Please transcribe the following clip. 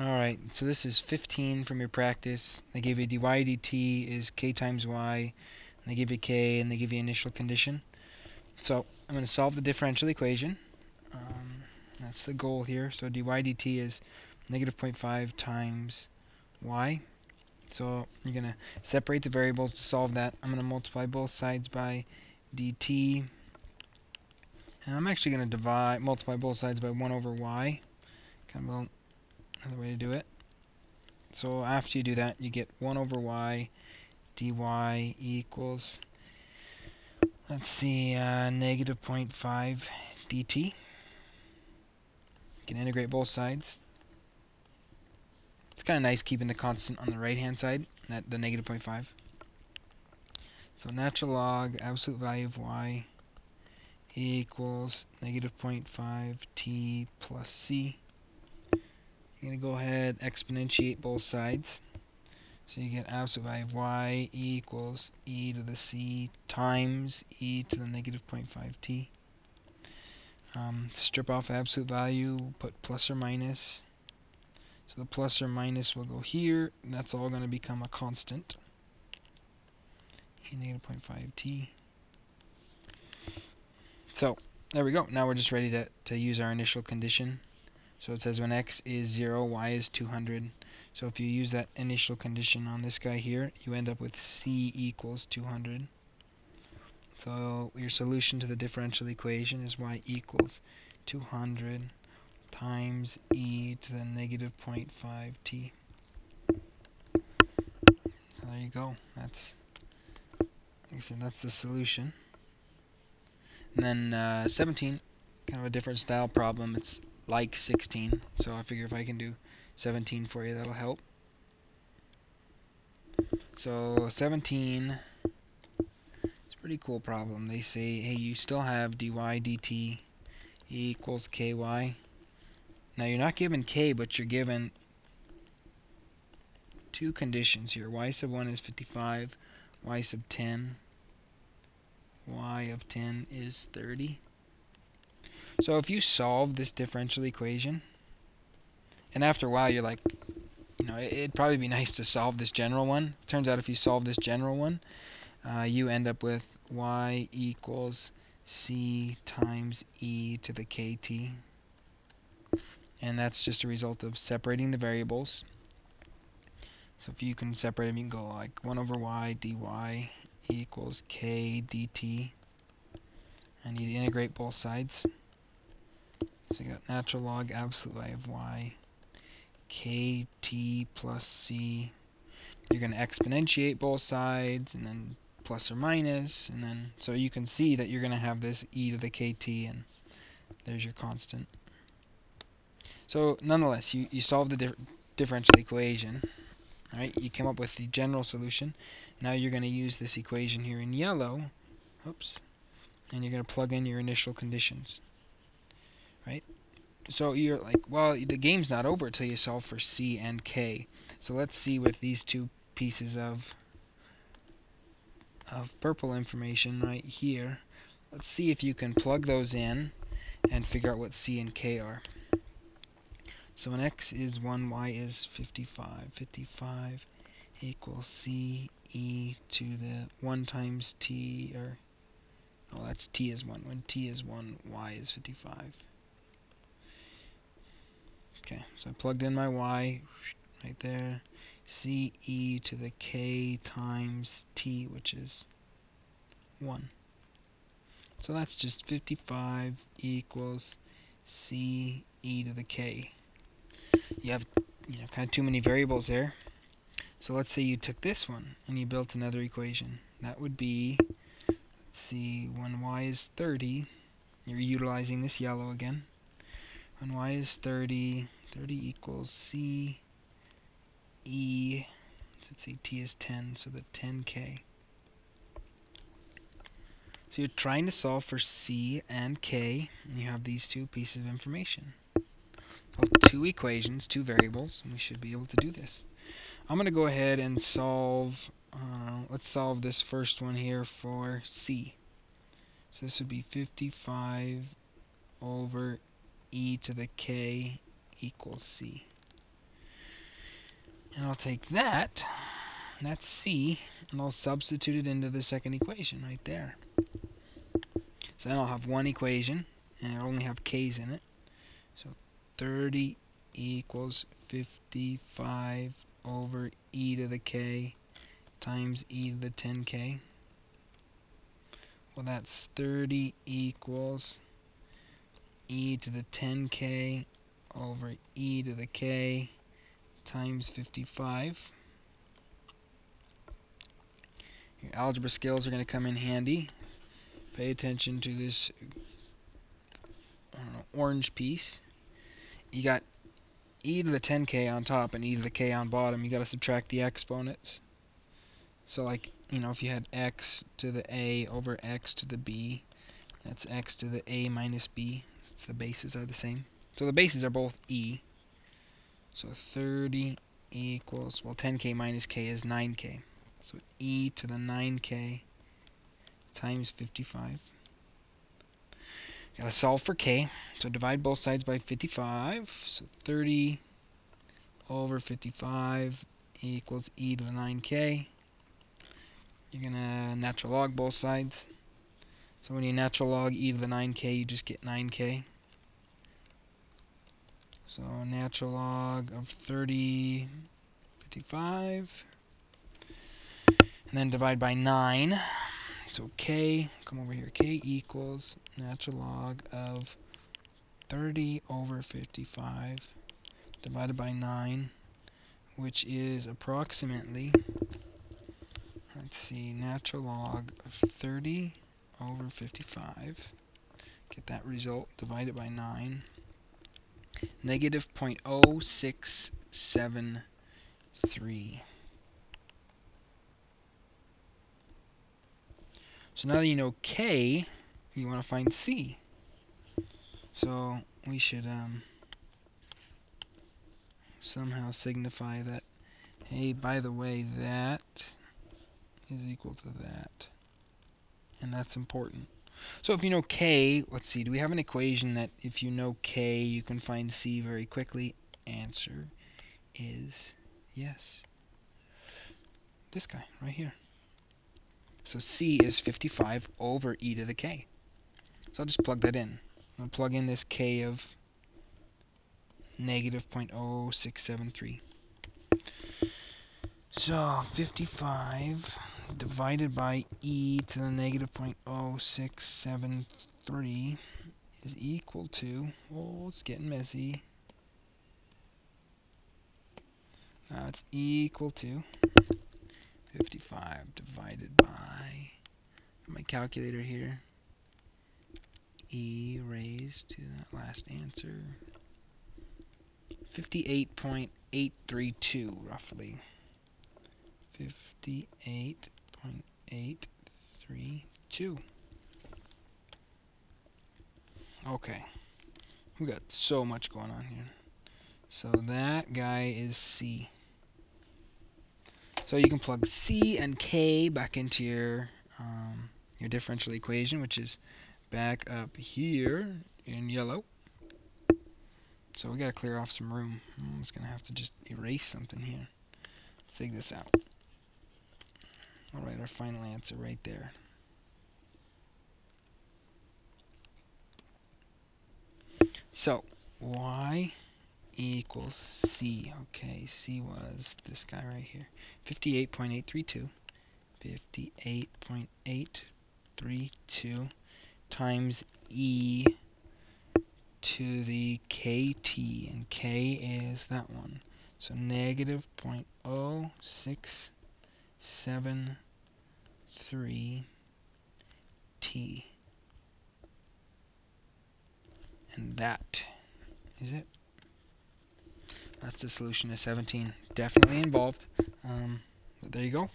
Alright, so this is 15 from your practice. They gave you dy dt is k times y. they give you k, and they give you initial condition. So I'm going to solve the differential equation. Um, that's the goal here. So dy dt is negative 0.5 times y. So you're going to separate the variables to solve that. I'm going to multiply both sides by dt. And I'm actually going to divide, multiply both sides by 1 over y. Kind of a another way to do it. So after you do that, you get 1 over y dy equals, let's see, uh, negative 0.5 dt. You can integrate both sides. It's kind of nice keeping the constant on the right-hand side, that the negative 0.5. So natural log absolute value of y equals negative 0.5 t plus c you're going to go ahead exponentiate both sides. So you get absolute value of y equals e to the c times e to the negative 0.5t. Um, strip off absolute value, put plus or minus. So the plus or minus will go here, and that's all going to become a constant. E negative 0.5t. So, there we go. Now we're just ready to, to use our initial condition. So it says when x is 0, y is 200. So if you use that initial condition on this guy here, you end up with c equals 200. So your solution to the differential equation is y equals 200 times e to the negative 0.5t. So there you go. That's like I said, that's the solution. And then uh, 17, kind of a different style problem. It's like 16. So I figure if I can do 17 for you, that'll help. So 17 it's a pretty cool problem. They say, hey, you still have dy dt equals ky. Now you're not given k, but you're given two conditions here. y sub 1 is 55, y sub 10, y of 10 is 30. So if you solve this differential equation, and after a while you're like, you know, it'd probably be nice to solve this general one. Turns out if you solve this general one, uh, you end up with y equals c times e to the kt. And that's just a result of separating the variables. So if you can separate them, you can go like 1 over y dy equals k dt. And you integrate both sides. So you got natural log absolute value of y kt plus c. You're going to exponentiate both sides and then plus or minus and then so you can see that you're going to have this e to the kt and there's your constant. So nonetheless, you, you solve the dif differential equation. Alright, you came up with the general solution. Now you're going to use this equation here in yellow. Oops. And you're going to plug in your initial conditions right? So you're like, well, the game's not over until you solve for C and K. So let's see with these two pieces of of purple information right here. Let's see if you can plug those in and figure out what C and K are. So when x is 1, y is 55. 55 equals C e to the 1 times t, or, oh, that's t is 1. When t is 1, y is 55. Okay, so I plugged in my y right there. C e to the k times t, which is 1. So that's just 55 equals c e to the k. You have you know kind of too many variables there. So let's say you took this one and you built another equation. That would be, let's see, when y is 30, you're utilizing this yellow again. When y is 30, 30 equals C E, let's say T is 10, so the 10K. So you're trying to solve for C and K, and you have these two pieces of information. Well, two equations, two variables, we should be able to do this. I'm going to go ahead and solve, uh, let's solve this first one here for C. So this would be 55 over e to the k equals c. And I'll take that, that's C, and I'll substitute it into the second equation right there. So then I'll have one equation, and it'll only have k's in it. So 30 equals 55 over e to the k times e to the 10k. Well, that's 30 equals e to the 10k over e to the k times 55. Your algebra skills are going to come in handy. Pay attention to this know, orange piece. You got e to the 10k on top and e to the k on bottom. You got to subtract the exponents. So like, you know, if you had x to the a over x to the b, that's x to the a minus b. It's the bases are the same. So the bases are both e. So 30 equals, well 10k minus k is 9k. So e to the 9k times 55. Gotta solve for k. So divide both sides by 55. So 30 over 55 equals e to the 9k. You're gonna natural log both sides. So when you natural log e to the 9k, you just get 9k. So natural log of 30, 55. And then divide by 9. So k, come over here, k equals natural log of 30 over 55 divided by 9, which is approximately, let's see, natural log of 30 over 55. Get that result, divide it by 9. Negative 0.0673. So now that you know K, you want to find C. So we should um, somehow signify that, hey, by the way, that is equal to that. And that's important. So if you know K, let's see, do we have an equation that if you know K, you can find C very quickly? Answer is yes. This guy right here. So C is 55 over e to the k. So I'll just plug that in. I'll plug in this k of negative 0.0673. So 55 divided by e to the negative 0.0673 is equal to, oh, it's getting messy. It's equal to 55 divided by my calculator here e raised to that last answer 58.832 roughly 58.832 okay we got so much going on here so that guy is C so you can plug C and K back into your um, your differential equation, which is back up here in yellow. So we got to clear off some room. I'm just going to have to just erase something here. Let's take this out. All right, our final answer right there. So, y equals C. Okay, C was this guy right here. 58.832. 58.832 times E to the KT, and K is that one. So negative oh 0.0673 T. And that is it. That's the solution to 17. Definitely involved. Um, but there you go.